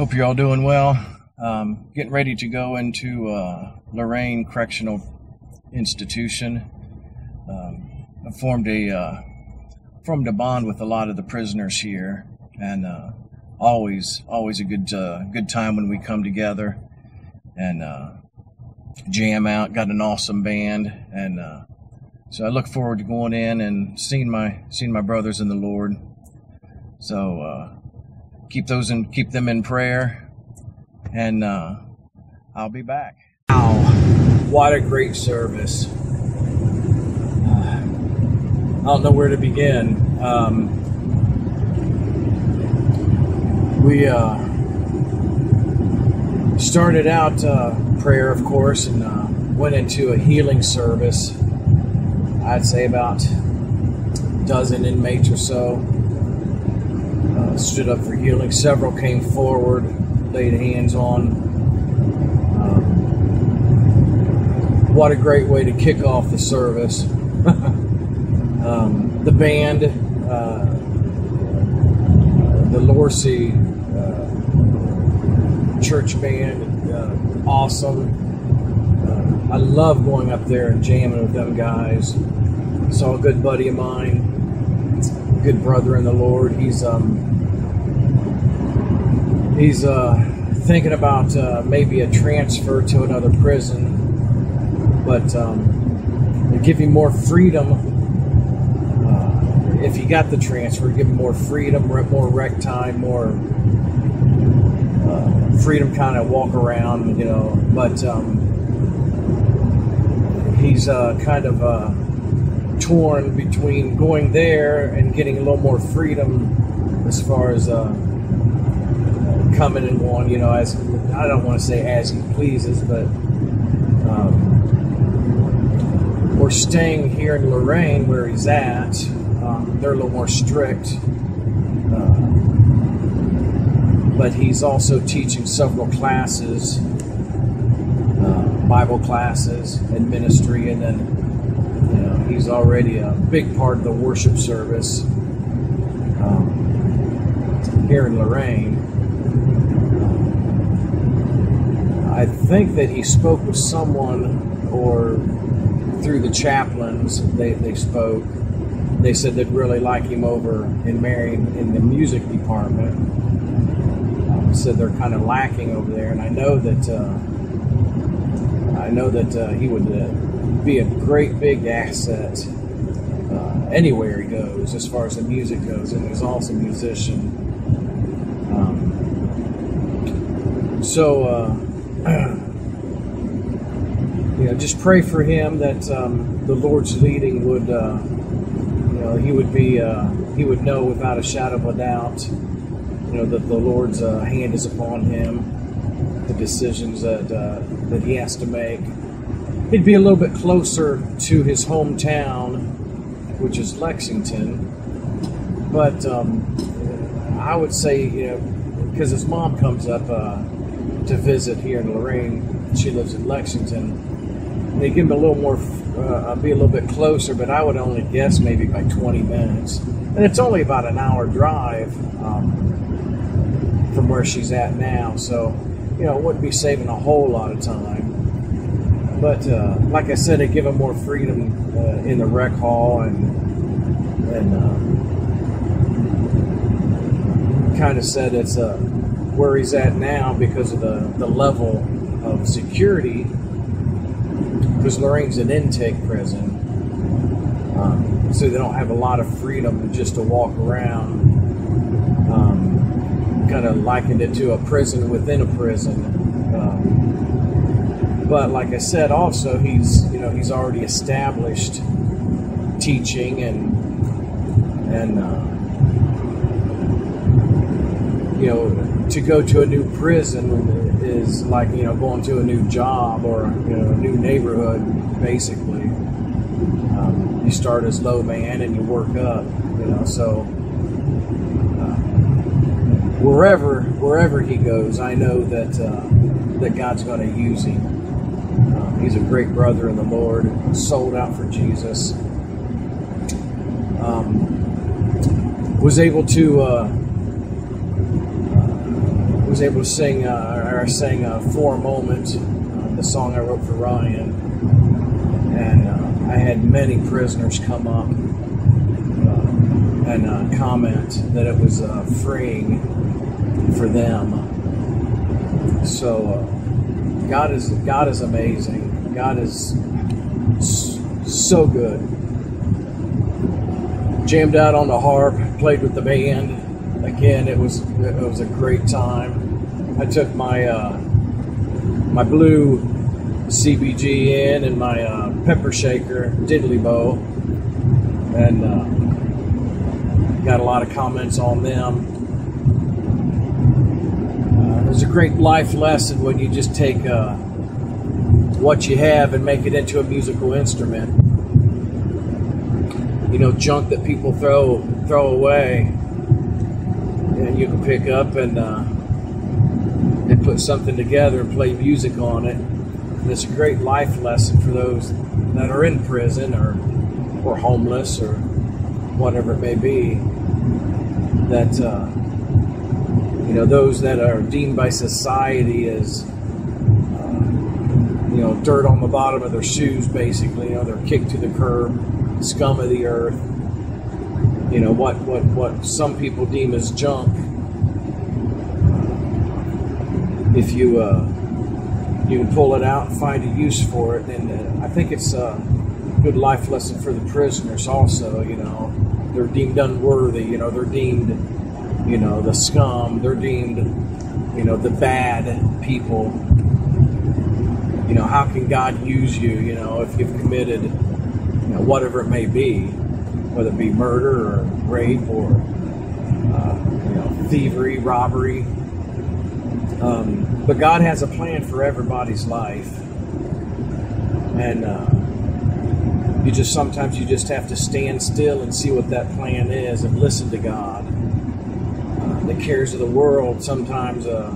Hope you're all doing well. Um, getting ready to go into uh, Lorain Correctional Institution. Um, I formed a uh, formed a bond with a lot of the prisoners here, and uh, always always a good uh, good time when we come together and uh, jam out. Got an awesome band, and uh, so I look forward to going in and seeing my seeing my brothers in the Lord. So keep those and keep them in prayer, and uh, I'll be back. Wow, what a great service! Uh, I don't know where to begin. Um, we uh, started out uh, prayer, of course, and uh, went into a healing service. I'd say about a dozen inmates or so stood up for healing. Several came forward, laid hands on. Um, what a great way to kick off the service. um, the band, uh, the Lorsey uh, church band, uh, awesome. Uh, I love going up there and jamming with them guys. Saw a good buddy of mine, good brother in the Lord. He's um, he's uh, thinking about uh, maybe a transfer to another prison, but um, give him more freedom. Uh, if he got the transfer, give him more freedom, more rec time, more uh, freedom, kind of walk around, you know. But um, he's uh, kind of torn between going there and getting a little more freedom as far as uh, coming and going, you know, as I don't want to say as he pleases, but um, we're staying here in Lorain where he's at. Um, they're a little more strict, uh, but he's also teaching several classes, uh, Bible classes and ministry, and then you know he's already a big part of the worship service um, here in Lorain. I think that he spoke with someone or through the chaplains they, they spoke. They said they'd really like him over in Marion in the music department. Um, said they're kind of lacking over there, and I know that uh, I know that uh, he would uh, be a great big asset uh, anywhere he goes as far as the music goes, and he's also a musician. Um, so uh, you know, just pray for him that um, the Lord's leading would, uh, you know, he would be, uh, he would know without a shadow of a doubt, you know, that the Lord's uh, hand is upon him, the decisions that uh, that he has to make. He'd be a little bit closer to his hometown, which is Lexington, but um, I would say, you know, because his mom comes up uh, to visit here in Lorain. She lives in Lexington. They give him a little more, uh, be a little bit closer, but I would only guess maybe by 20 minutes. And it's only about an hour drive um, from where she's at now, so you know, it wouldn't be saving a whole lot of time. But uh, like I said, they give him more freedom uh, in the rec hall and and uh, kind of said it's uh, where he's at now because of the, the level of security. Because Lorain's an intake prison, um, so they don't have a lot of freedom just to walk around. Um, kind of likened it to a prison within a prison. Um, but like I said, also he's you know he's already established teaching and and uh, you know to go to a new prison is like you know going to a new job or you know a new neighborhood basically. Um, you start as low man and you work up you know so uh, wherever wherever he goes I know that uh, that God's going to use him. Um, he's a great brother in the Lord sold out for Jesus. Um, was able to uh, was able to sing, uh, or I sang uh, For a Moment, uh, the song I wrote for Ryan. And uh, I had many prisoners come up uh, and uh, comment that it was uh, freeing for them. So God is God is amazing. God is so good. Jammed out on the harp, played with the band. Again, it was it was a great time. I took my uh, my blue CBG in and my uh, pepper shaker diddly bow, and uh, got a lot of comments on them. Uh, there's a great life lesson when you just take uh, what you have and make it into a musical instrument. You know, junk that people throw throw away, and you can pick up and and put something together and play music on it. And it's a great life lesson for those that are in prison or or homeless or whatever it may be. That uh, you know, those that are deemed by society as uh, you know dirt on the bottom of their shoes, basically. You know, they're kicked to the curb, scum of the earth. You know what what what some people deem as junk. If you uh, you can pull it out and find a use for it, and uh, I think it's a good life lesson for the prisoners. Also, you know, they're deemed unworthy. You know, they're deemed you know the scum. They're deemed you know the bad people. You know, how can God use you? You know, if you've committed you know whatever it may be, whether it be murder or rape or uh, you know thievery, robbery. Um, but God has a plan for everybody's life, and uh, you just sometimes you just have to stand still and see what that plan is and listen to God. Uh, the cares of the world sometimes uh,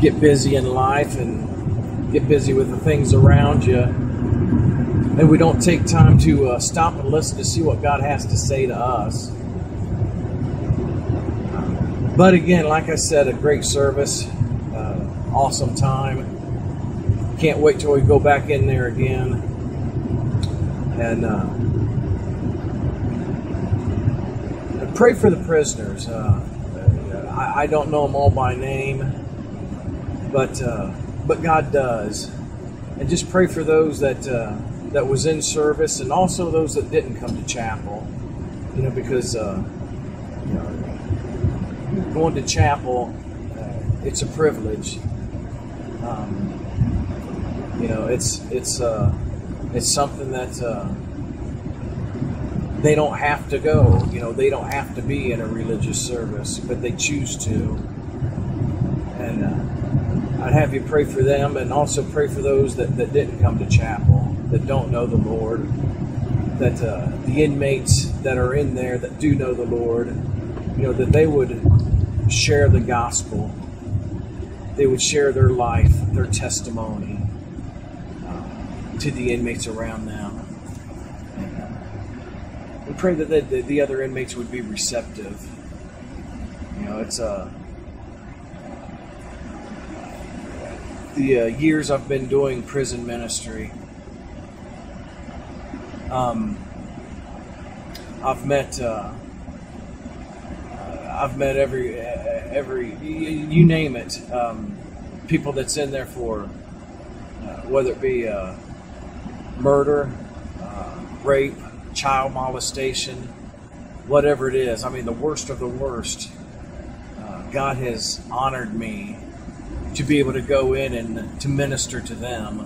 get busy in life and get busy with the things around you, and we don't take time to uh, stop and listen to see what God has to say to us. But again, like I said, a great service, uh, awesome time. Can't wait till we go back in there again. And uh, pray for the prisoners. Uh, I, I, don't know them all by name, but uh, but God does. And just pray for those that uh, that was in service, and also those that didn't come to chapel. You know, because uh, going to chapel, uh, it's a privilege. Um, you know, it's it's uh, it's something that uh, they don't have to go. You know, they don't have to be in a religious service, but they choose to. And uh, I'd have you pray for them, and also pray for those that, that didn't come to chapel, that don't know the Lord, that uh, the inmates that are in there that do know the Lord, you know, that they would share the gospel. They would share their life, their testimony uh, to the inmates around them. We pray that the, the, the, other inmates would be receptive. You know, it's uh, the uh, years I've been doing prison ministry. Um, I've met uh, I've met every every you name it um, people that's in there for uh, whether it be uh, murder, uh, rape, child molestation, whatever it is. I mean, the worst of the worst. Uh, God has honored me to be able to go in and to minister to them,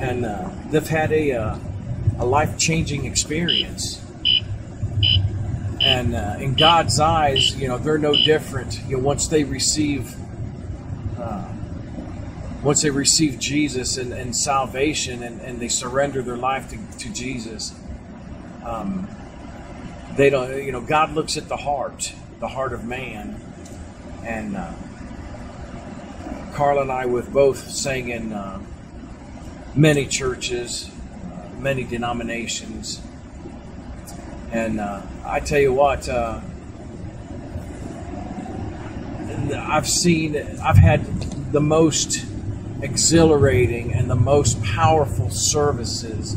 and uh, they've had a a life changing experience and uh, in God's eyes, you know, they're no different. You know, once they receive, uh, once they receive Jesus and, and salvation, and, and, they surrender their life to, to Jesus, um, they don't. You know, God looks at the heart, the heart of man, and uh, Carl and I, with both sang in uh, many churches, uh, many denominations. And uh, I tell you what, uh, I've seen, I've had the most exhilarating and the most powerful services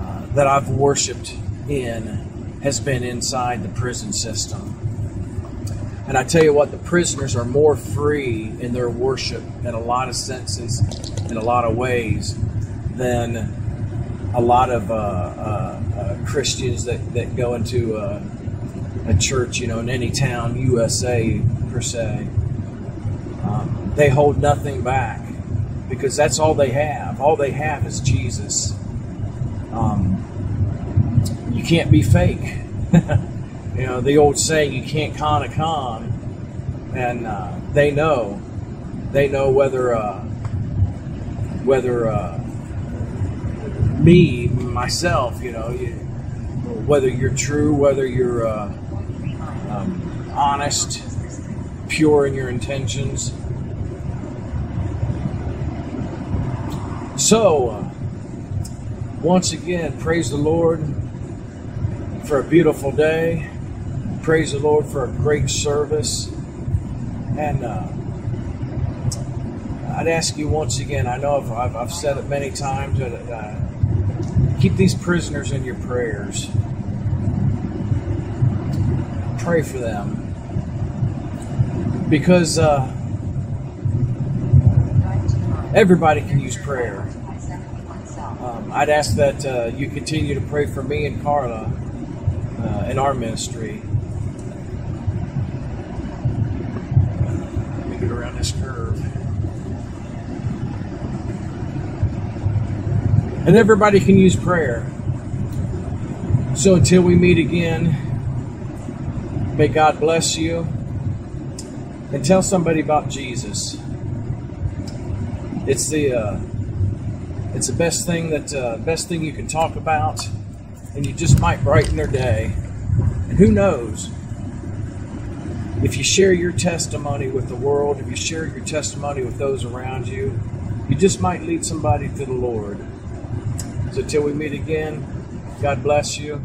uh, that I've worshiped in has been inside the prison system. And I tell you what, the prisoners are more free in their worship in a lot of senses, in a lot of ways, than a lot of uh, uh, uh Christians that, that go into uh, a church, you know, in any town, USA per se. Um, they hold nothing back because that's all they have. All they have is Jesus. Um, you can't be fake. you know, the old saying, you can't con a con. And uh, they know. They know whether, uh, whether uh, me, myself, you know, you, whether you're true, whether you're uh, um, honest, pure in your intentions. So, uh, once again, praise the Lord for a beautiful day. Praise the Lord for a great service. And uh, I'd ask you once again, I know I've, I've, I've said it many times, but uh, keep these prisoners in your prayers. Pray for them. Because uh, everybody can use prayer. Um, I'd ask that uh, you continue to pray for me and Carla uh, in our ministry. Let me get around this curve. And everybody can use prayer. So until we meet again, may God bless you. And tell somebody about Jesus. It's the uh, it's the best thing that uh, best thing you can talk about and you just might brighten their day. And who knows? If you share your testimony with the world, if you share your testimony with those around you, you just might lead somebody to the Lord. So, till we meet again, God bless you.